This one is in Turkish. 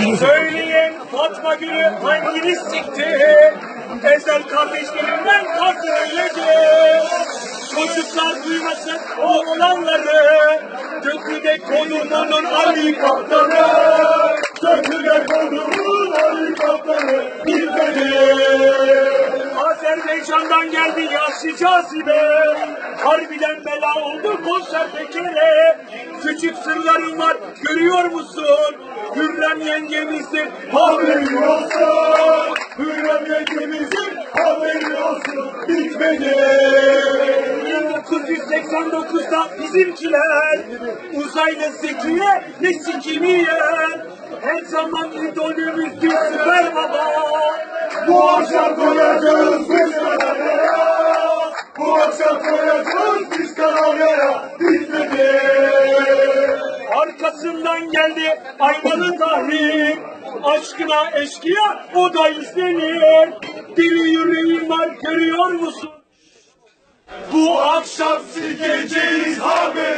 Söyleyin Fatma Gül'ü hanginiz sikti? Ezel kardeşlerimden yedi. Çocuklar duymasın o olanları. Köprüde kodumunun Ali Kaptanı. Köprüde kodumunun Ali Kaptanı. Bilmedi. Azerbaycan'dan geldi yaşlı cazibe. Harbiden bela oldu konser tekere. Küçük sırlarım var görüyor musun? Hürrem yengemizin haberi olsun. Hürrem yengemizin haberi olsun. Bitmedi. 1989'da bizimkiler uzaylı Zekiye ne sikimi yer. Her zaman idolümüzdü süper baba. Bu akşam koyacağız biz. Bu akşam koyacağız Arkasından geldi aynalı tahrir. Aşkına eşkıya o da izlenir. Deli yüreğim var görüyor musun? Bu akşam sikeceğiz haberi olsa.